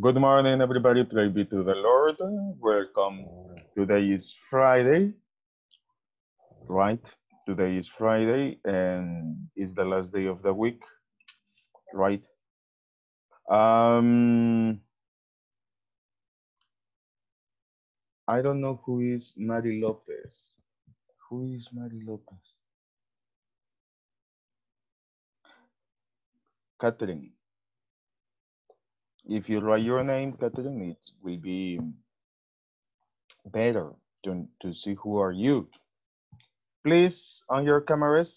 Good morning, everybody. Pray be to the Lord. Welcome. Today is Friday, right? Today is Friday and it's the last day of the week, right? Um, I don't know who is Mari Lopez. Who is Mari Lopez? Catherine. If you write your name, Catherine, it will be better to, to see who are you. Please, on your cameras.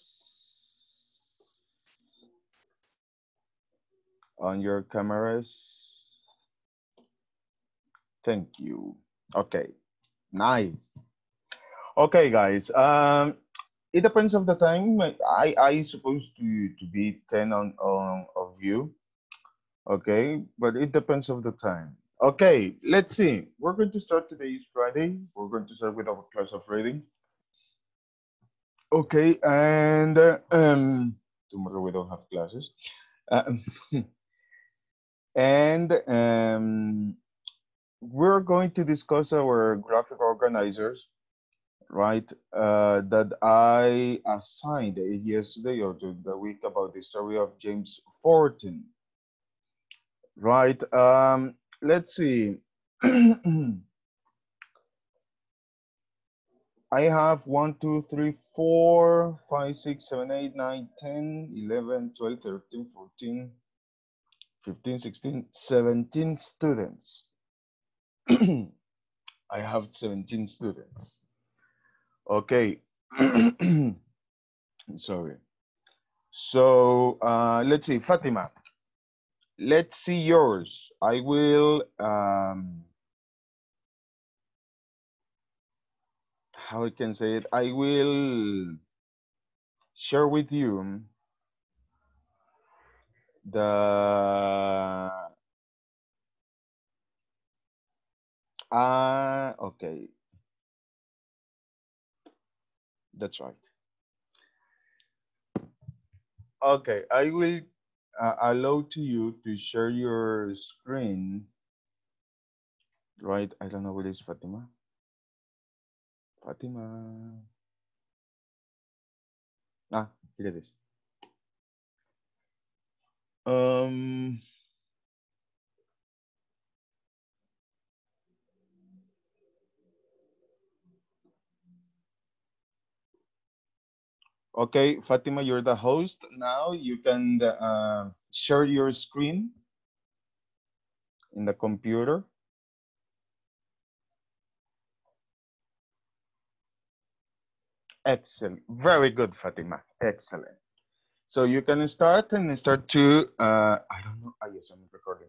On your cameras. Thank you. Okay, nice. Okay, guys. Um, it depends of the time. I I supposed to to be ten on on of you. Okay, but it depends of the time. Okay, let's see. We're going to start today is Friday. We're going to start with our class of reading. Okay, and uh, um, tomorrow we don't have classes. Um, and um, we're going to discuss our graphic organizers, right? Uh, that I assigned yesterday or the week about the story of James Forten. Right. Um, let's see. I have 1, 2, 3, 4, 5, 6, 7, 8, 9, 10, 11, 12, 13, 14, 15, 16, 17 students. I have 17 students. Okay. Sorry. So uh, let's see, Fatima. Let's see yours. I will, um, how I can say it, I will share with you the, uh, okay. That's right. Okay, I will uh, allow to you to share your screen. Right, I don't know what is Fatima. Fatima. Ah, here it is. Um, okay, Fatima, you're the host. Now you can uh, share your screen in the computer. Excellent. Very good, Fatima. Excellent. So you can start and start to, uh, I don't know, I yes, I'm recording.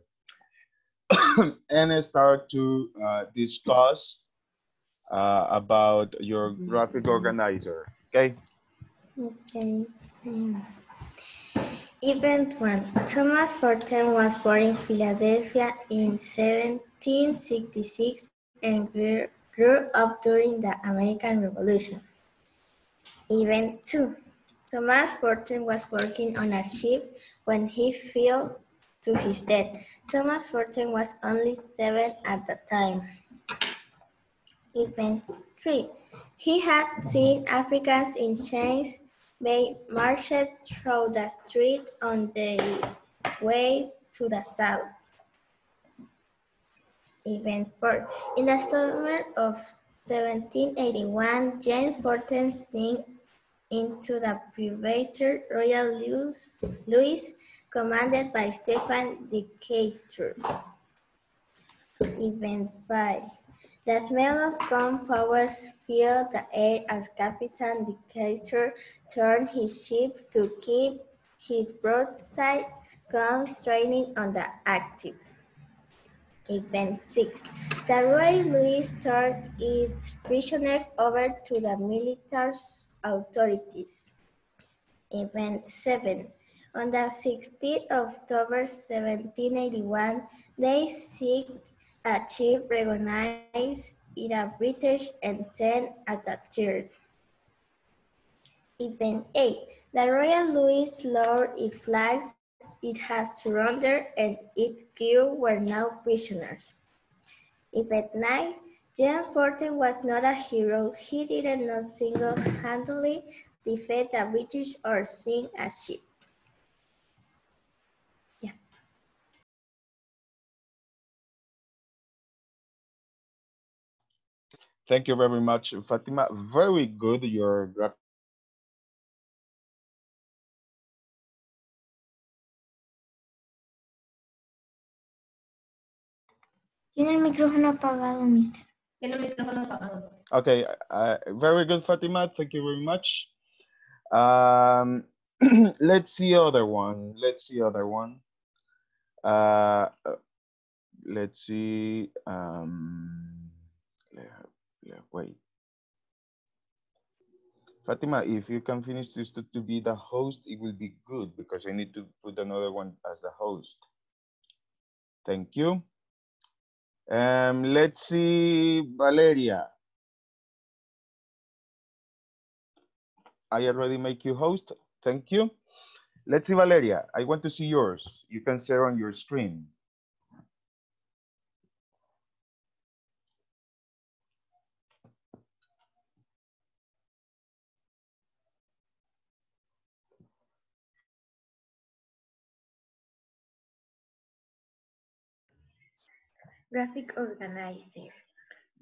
and start to uh, discuss uh, about your graphic organizer, okay? Okay. Event 1. Thomas Forten was born in Philadelphia in 1766 and grew, up during the American Revolution. Event 2. Thomas Forten was working on a ship when he fell to his death. Thomas Forten was only seven at the time. Event 3. He had seen Africans in chains they marched through the street on their way to the south. Event 4. In the summer of 1781, James Forten sank into the privateer Royal Louis, commanded by Stephen Decatur. Event 5. The smell of gunpowder filled the air as Captain Decatur turned his ship to keep his broadside guns training on the active. Event 6. The Royal Louis turned its prisoners over to the military authorities. Event 7. On the 16th of October 1781, they seized a chief recognized in a British and 10 at a third. Event 8. The Royal Louis lowered its flags it had surrendered and its crew were now prisoners. At night Jean Forten was not a hero, he did not single-handedly defeat the British or sink a ship. Thank you very much, Fatima. Very good, your graphic. Tiene el micrófono apagado, mister. Tiene el micrófono apagado. Okay, uh, very good, Fatima. Thank you very much. Um, let's see other one. Let's see other one. Uh, let's see. Um, wait. Fatima, if you can finish this to, to be the host, it will be good because I need to put another one as the host. Thank you. Um, let's see, Valeria. I already make you host. Thank you. Let's see, Valeria. I want to see yours. You can share on your screen. Graphic organizer.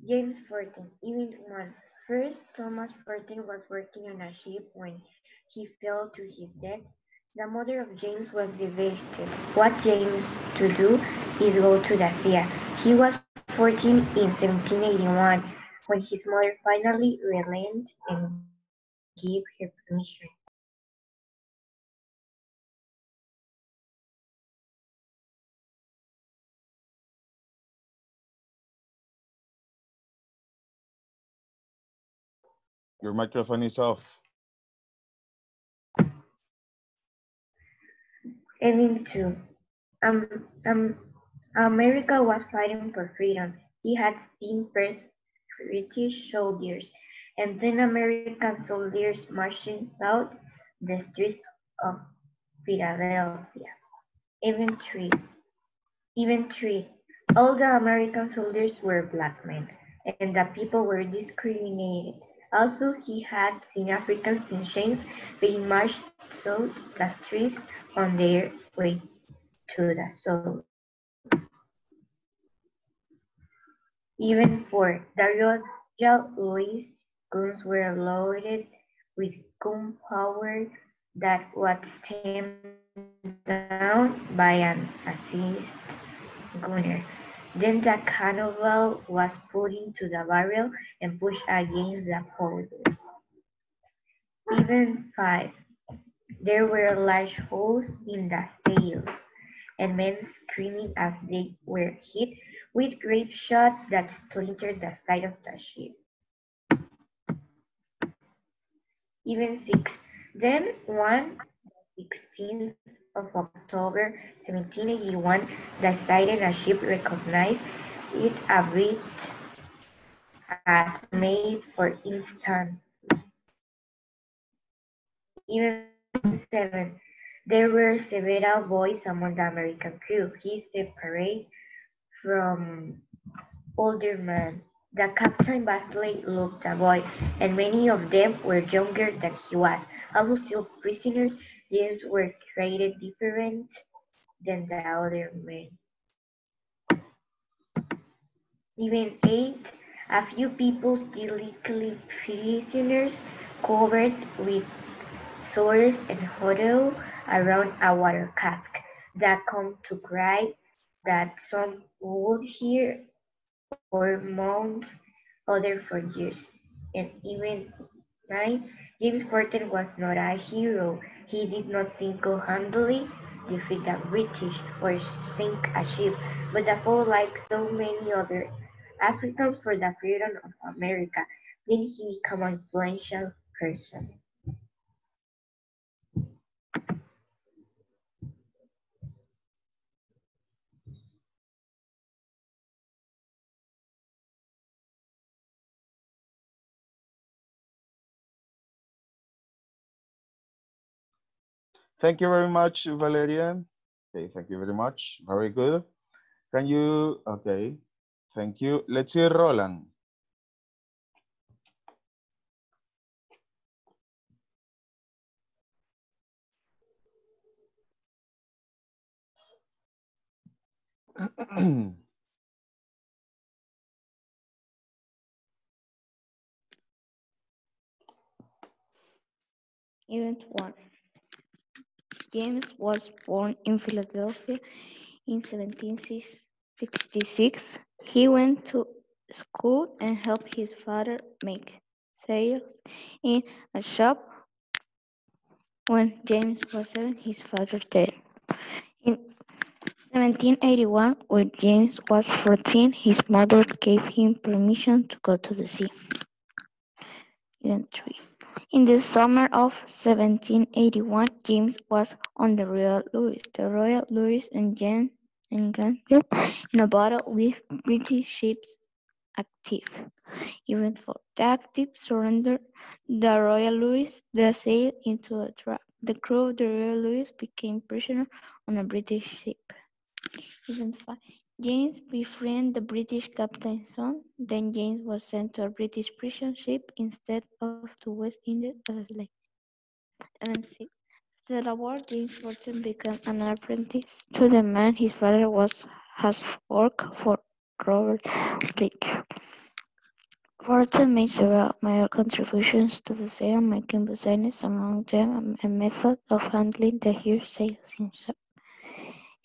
James Forten, Event 1. First, Thomas Forten was working on a ship when he fell to his death. The mother of James was devastated. What James to do is go to the sea. He was 14 in 1781 when his mother finally relented and gave her permission. Your microphone is off. Aiming to. Um, um, America was fighting for freedom. He had seen first British soldiers and then American soldiers marching out the streets of Philadelphia. Even three, even three. All the American soldiers were black men, and the people were discriminated. Also, he had seen Africans in chains being marched through the streets on their way to the south. Even for the Royal Louis, guns were loaded with gunpowder that was tamed down by an assist gunner. Then the cannonball was put into the barrel and pushed against the powder. Even five. There were large holes in the sails, and men screaming as they were hit with grape shot that splintered the side of the ship. Even six. Then one, 16th of October 1781, decided a ship recognized it a bridge as made for instant. Even seven, there were several boys among the American crew. He separated from older men. The captain vastly looked a boy, and many of them were younger than he was. Almost still prisoners, these were treated different than the other men. Even eight, a few people still legally prisoners covered with sores and huddled around a water cask that come to cry that some would hear for months, other for years. And even nine, James Forten was not a hero. He did not single-handedly defeat the British or sink a ship, but fought like so many other Africans for the freedom of America. Then he became an influential person. Thank you very much, Valeria. Okay, thank you very much. Very good. Can you, okay, thank you. Let's see Roland. Event 1 James was born in Philadelphia in 1766. He went to school and helped his father make sales in a shop. When James was seven, his father died. In 1781, when James was 14, his mother gave him permission to go to the sea. 3 in the summer of 1781, James was on the Royal Louis. The Royal Louis and encountered in a battle with British ships active. Even for the active surrender, the Royal Louis they sailed into a trap. The crew of the Royal Louis became prisoner on a British ship. Even. James befriended the British captain's son. Then James was sent to a British prison ship instead of to West Indies as a slave. And the war, James Forten became an apprentice to the man his father was has worked for Robert Rich. Forten made several major contributions to the sail making business, among them a method of handling the sails himself.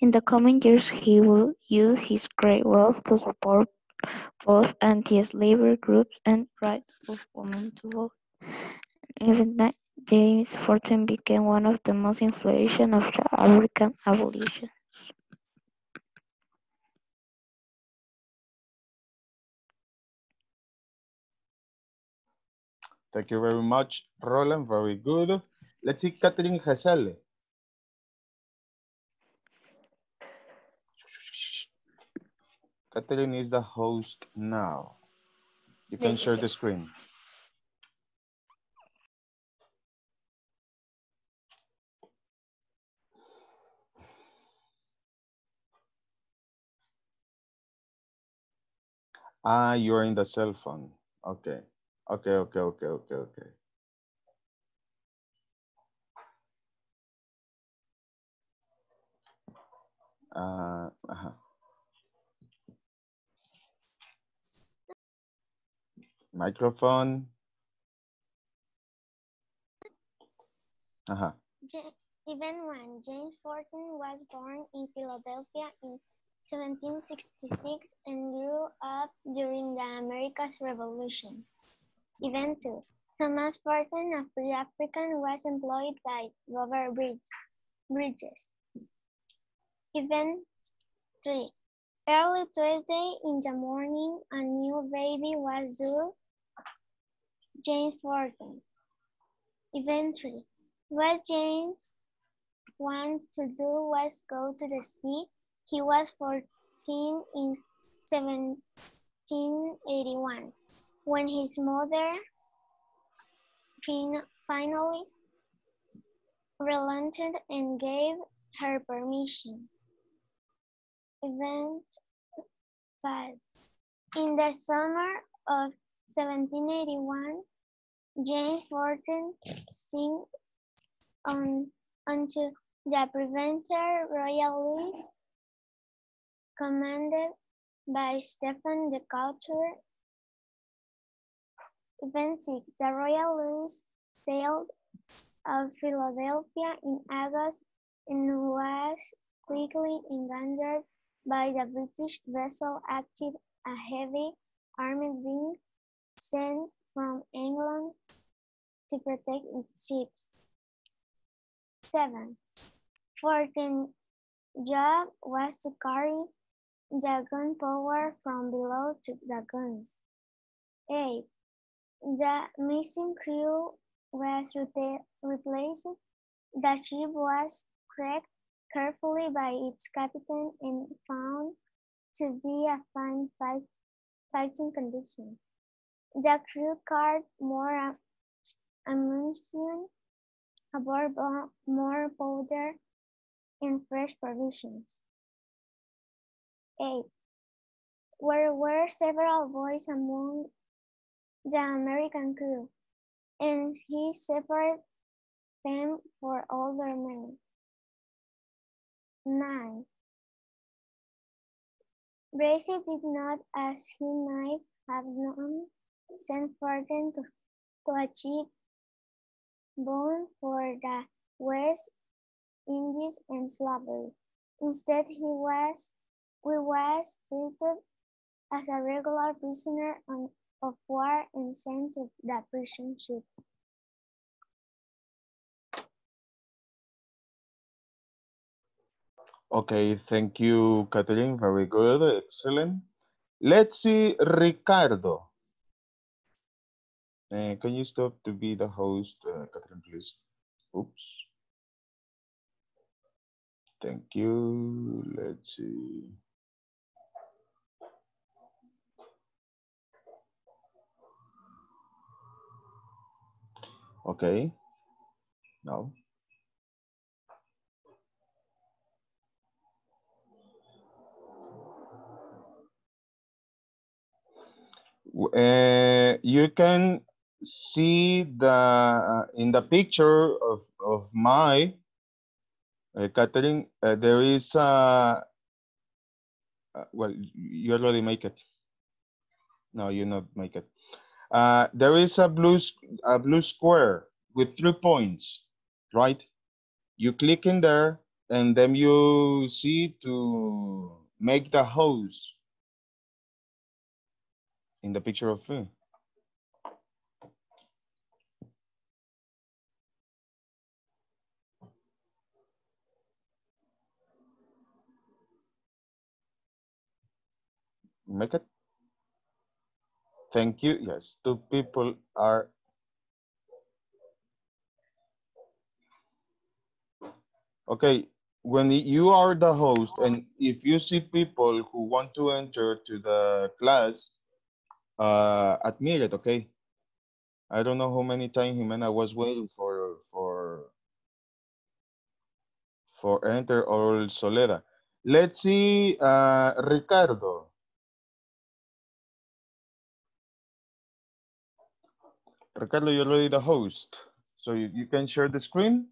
In the coming years he will use his great wealth to support both anti-slavery groups and rights of women to vote. Even that, James Forten became one of the most influential of the African abolitionists. Thank you very much, Roland. Very good. Let's see Catherine Geselle. Catherine is the host now. You can share the screen. Ah, you're in the cell phone. Okay. Okay, okay, okay, okay, okay. Uh, uh -huh. Microphone. Uh-huh. Even when James Forten was born in Philadelphia in 1766 and grew up during the America's Revolution. Event 2. Thomas Forten, a free African, was employed by Robert Bridge, Bridges. Event 3. Early Tuesday in the morning, a new baby was due. James Forten. Event 3. What James wanted to do was go to the sea. He was 14 in 1781 when his mother finally relented and gave her permission. Event 5. In the summer of 1781, James Forten signed on um, onto the Preventer Royal commanded by Stephen Decatur. Event 6. The Royal Louis sailed of Philadelphia in August and was quickly endangered by the British vessel active a heavy army being sent from England to protect its ships. 7. Forten's job was to carry the gunpowder from below to the guns. 8. The missing crew was replaced. The ship was cracked carefully by its captain and found to be a fine fight, fighting condition. The crew carried more ammunition, aboard more powder, and fresh provisions. 8. There were several boys among the American crew, and he separated them for older men. 9. Bracy did not, as he might have known, send Forten to, to achieve bond for the West Indies and slavery. Instead, he was, we was treated as a regular prisoner on, of war and sent to the prison ship. Okay, thank you, Catherine. Very good, excellent. Let's see, Ricardo. Uh, can you stop to be the host, uh, Catherine, please? Oops. Thank you. Let's see. Okay. No. Uh, you can see the uh, in the picture of of my uh, Catherine. Uh, there is a uh, well, you already make it. No, you not make it. Uh, there is a blue a blue square with three points, right? You click in there, and then you see to make the hose in the picture of me. Make it. Thank you. Yes, two people are. Okay, when you are the host and if you see people who want to enter to the class, uh, admit it, okay? I don't know how many times Jimena was waiting for for for enter or Soleda. Let's see, uh, Ricardo. Ricardo, you're already the host, so you, you can share the screen.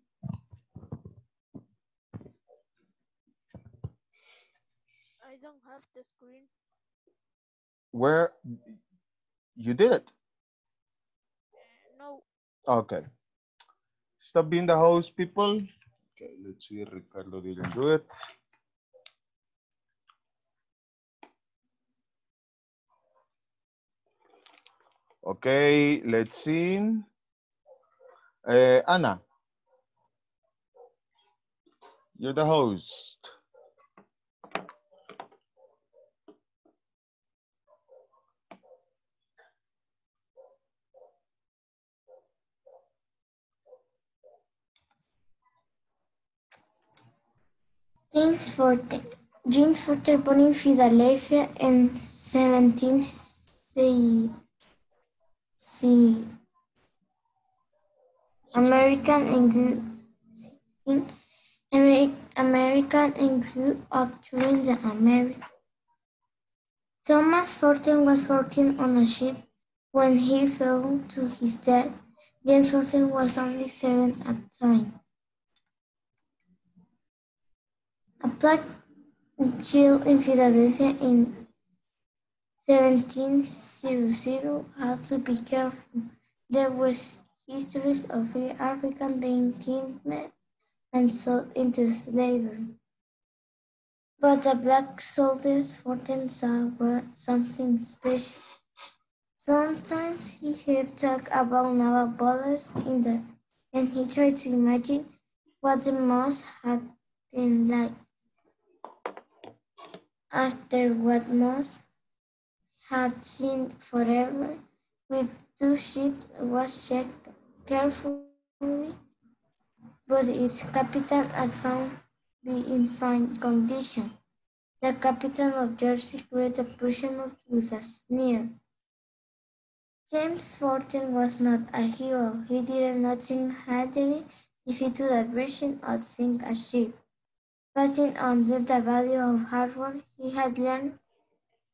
I don't have the screen. Where you did it? Uh, no, Okay. Stop being the host, people. Okay, let's see. Ricardo didn't do it. Okay, let's see. Uh, Anna. You're the host. James Forte. James Forte born in Philadelphia in 1760. American and grew Ameri- American grew up during the American. Thomas Forten was working on a ship when he fell to his death. James Forten was only seven at the time. A black jail in Philadelphia in 1700 had to be careful. There was histories of African being kidnapped and sold into slavery. But the black soldiers Forten saw were something special. Sometimes he heard talk about naval battles in the and he tried to imagine what the must have been like. After what must had seen forever, with two ships was checked carefully, but its captain had found be in fine condition. The captain of Jersey greeted the prisoner with a sneer. James Forten was not a hero. He did not single-handedly defeat the version or sink a ship. passing on the value of hard work he had learned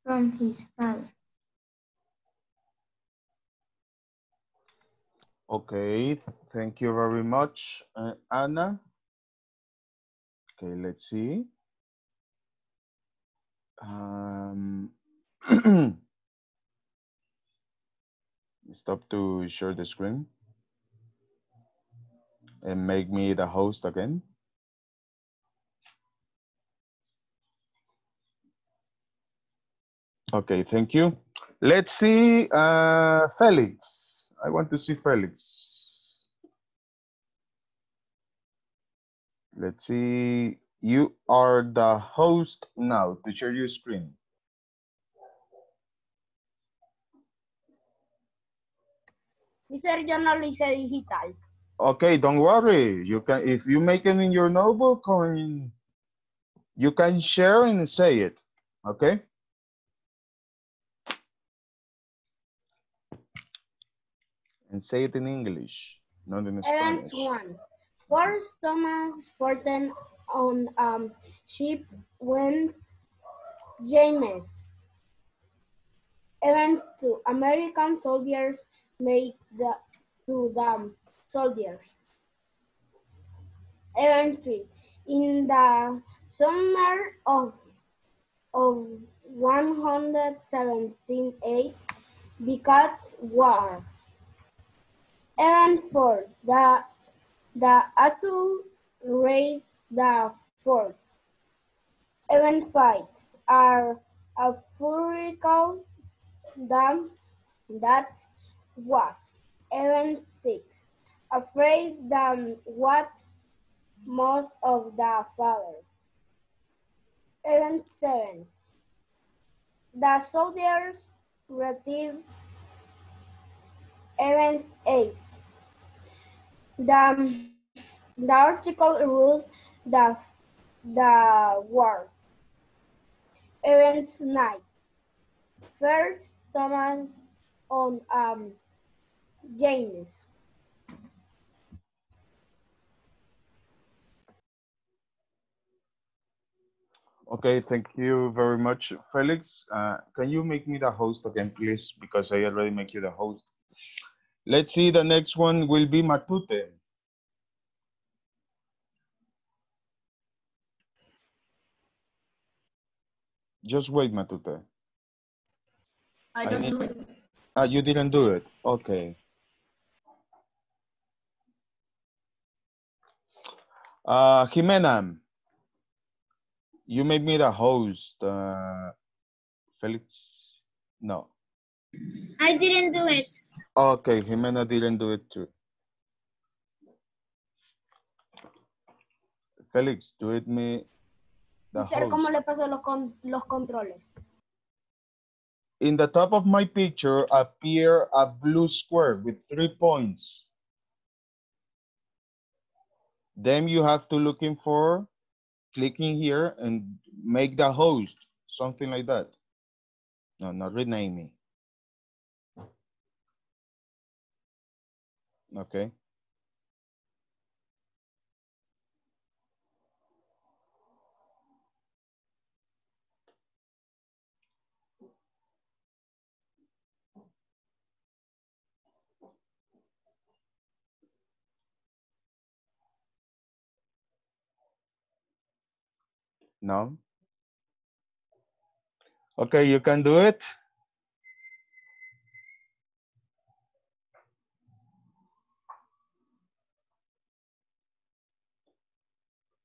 from his father. Okay, thank you very much, uh, Anna. Okay, let's see. Um, stop to share the screen and make me the host again. Okay, thank you. Let's see, uh, Felix. I want to see Felix. Let's see. You are the host now to share your screen. No lo digital. Okay, don't worry. You can if you make it in your notebook or in, you can share and say it. Okay. And say it in English, not in Event Spanish. one. First, Thomas Forten on um ship when James. Event two. American soldiers make the to the soldiers. Event three. In the summer of of 178 because war. Event four. The the raised the fort. Event five are a furical dam that was. Event six afraid than what most of the father. Event seven the soldiers receive. Event eight the, the article ruled the, the war. Event 9. First, Thomas on um, James. Okay, thank you very much, Felix. Uh, can you make me the host again, please? Because I already make you the host. Let's see, the next one will be Matute. Just wait, Matute. I I don't need- do it. Ah, you didn't do it. Okay. Uh, Jimena, you made me the host. Uh, Felix, no. I didn't do it. Okay, Jimena didn't do it too. Felix, do it me the Mister, ¿cómo host. le paso los, con- los controles? In the top of my picture appear a blue square with three points. Then you have to looking for clicking here and make the host, something like that. No, not renaming. Okay. No? Okay, you can do it.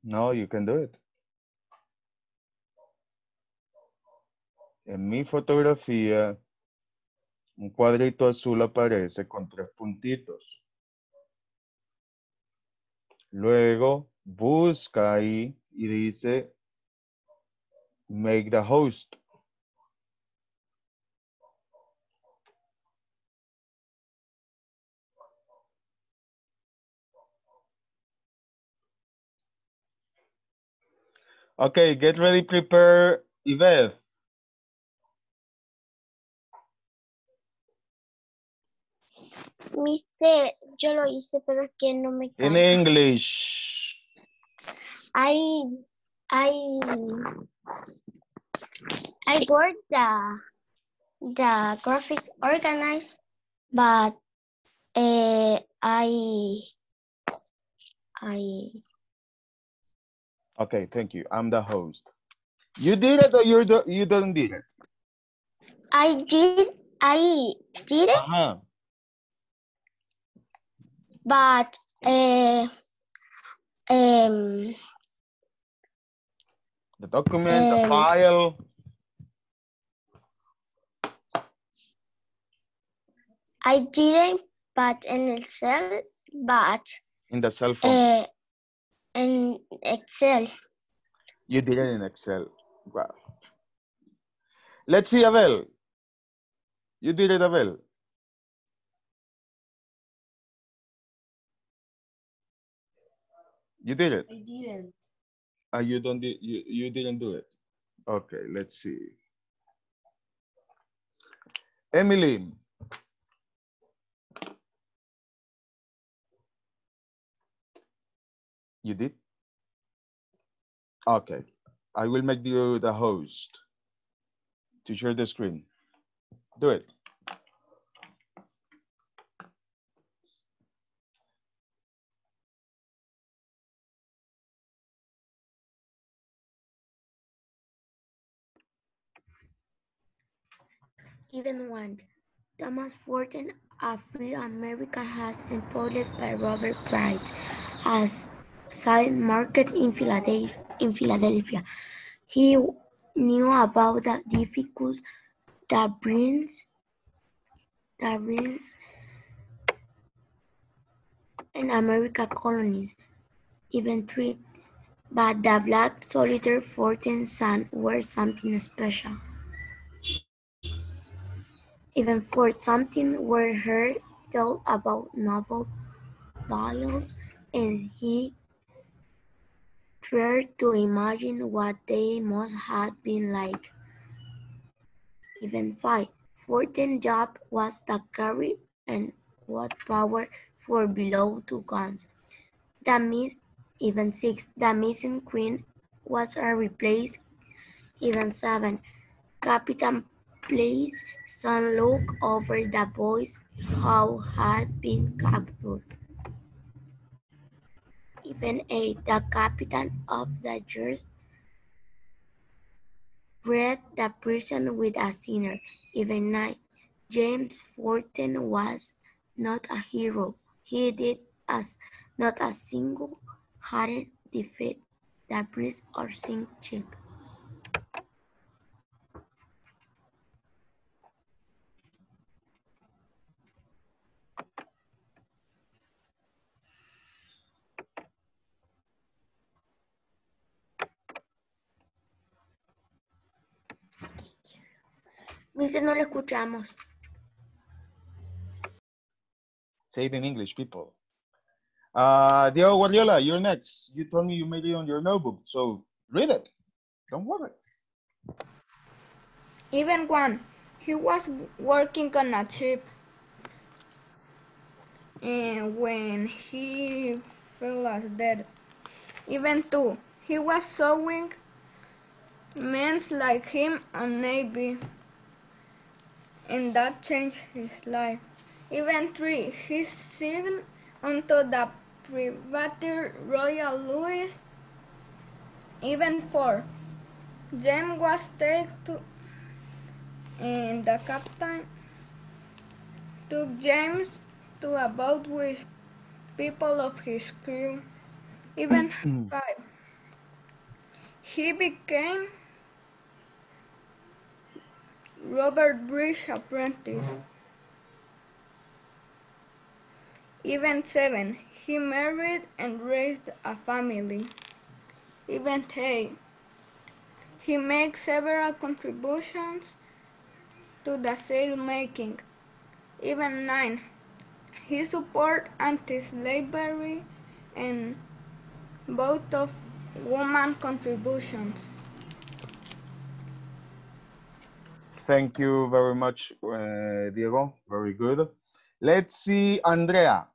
No, you can do it. En mi fotografía, un cuadrito azul aparece con tres puntitos. Luego busca ahí y dice make the host. Okay, get ready, prepare, Yvette. Mister, yo lo hice, pero es que no me In. English. I I I work the the graphic organized, but uh, I I Okay, thank you. I'm the host. You did it or you do, you don't did it? I did I did it, Uh-huh. but uh, um The document, the Um, file. I didn't, but in Excel, but in the cell phone. uh, in Excel. You did it in Excel. Wow. Let's see, Abel. You did it, Abel. You did it. I didn't. Uh, you don't di- you, you didn't do it. Okay, let's see. Emily. You did? Okay. I will make you the host to share the screen. Do it. Even one. Thomas Forten, a free American, has employed by Robert Bright as side market in Philadelphia. In Philadelphia. He knew about the difficulties that brings that brings in America colonies, even three, but the black soldier Forten's son were something special. Even for something were heard tell about novel battles, and he tried to imagine what they must have been like. Even five. Forten job was to carry and what power for below two guns. The miss even six. The missing queen was a replaced even seven. Captain Place son look over the boys who had been captured. Even eight, the captain of the Jers read the prison with a sinner. Even nine, James Forten was not a hero. He did as not a single hearted defeat the priest or sink ship. Mister, no lo escuchamos. Say it in English, people. Uh, Diego Guardiola, you're next. You told me you made it on your notebook, so read it. Don't worry. Even one, he was working on a ship. And when he fell as dead. Even two, he was sewing men like him on navy. And that changed his life. Even three, he signed onto the privateer Royal Louis. Even four, James was taken to and the captain took James to a boat with people of his crew. Even five. He became Robert Bridge apprentice. Mm-hmm. Even seven. He married and raised a family. Even eight. He made several contributions to the sail making. Even nine, he support anti-slavery and both of woman contributions. Thank you very much, uh, Diego. Very good. Let's see, Andrea.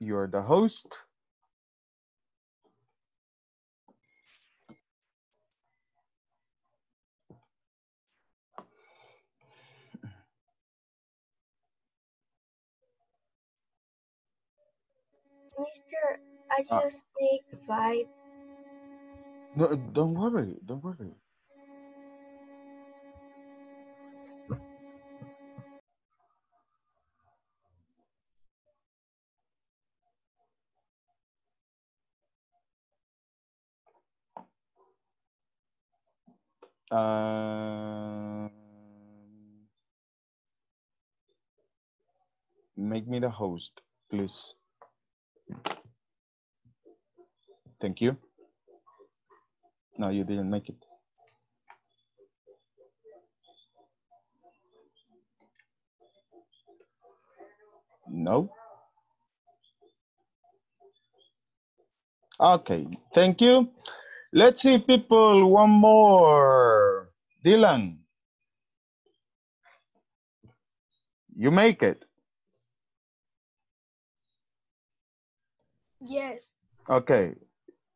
You're the host. Mister, I Ah. just make five. No, don't worry, don't worry. Um, make me the host, please. Thank you. No, you didn't make it. No. Okay, thank you. Let's see, people, one more. Dylan. You make it. Yes. Okay.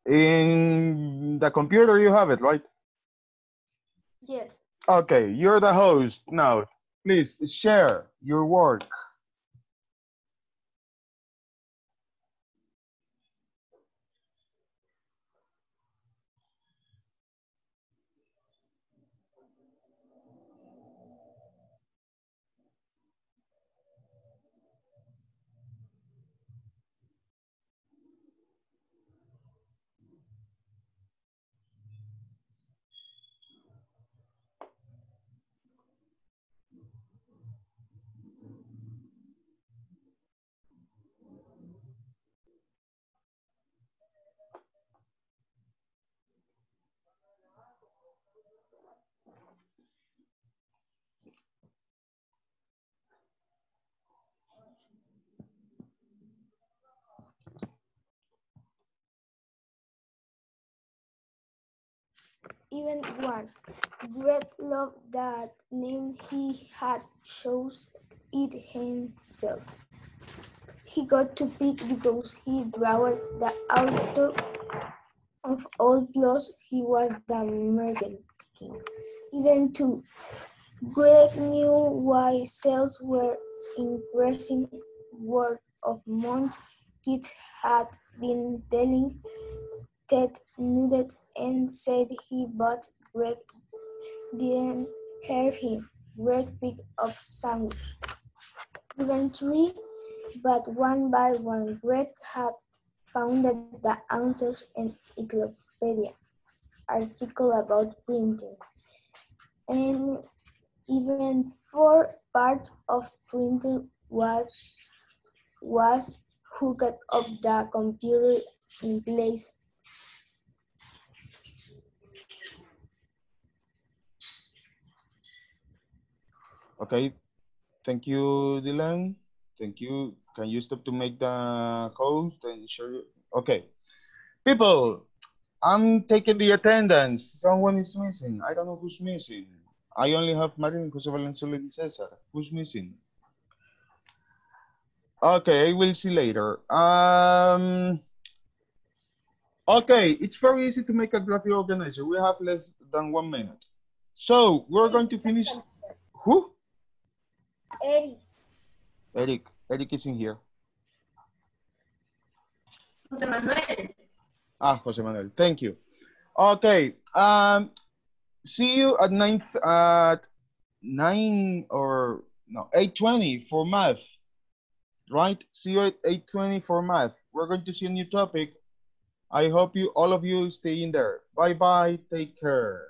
In the computer, you have it, right? Yes. Okay, you're the host now. Please share your work. Even one great love that name he had chose it himself. He got to pick because he drawed the author of all plus he was the American king. Even two Greg knew why sales were increasing word of mouth kids had been telling Ted nodded and said he but Greg didn't hear him. Greg picked up sandwich. Even three, but one by one Greg had found the answers in encyclopedia article about printing. And even four part of printer was was hooked up the computer in place. Okay, thank you, Dylan. Thank you. Can you stop to make the host and share? Okay, people, I'm taking the attendance. Someone is missing. I don't know who's missing. I only have Marin, Jose Valenzuela, and Cesar. Who's missing? Okay, we'll see later. Um, okay, it's very easy to make a graphic organizer. We have less than one minute. So we're going to finish. Who? Eric, Eric. Eric is in here. José Manuel. Ah, Jose Manuel. Thank you. Okay. Um, see you at nine at nine or no eight twenty for math. Right? See you at eight twenty for math. We're going to see a new topic. I hope you all of you stay in there. Bye bye. Take care.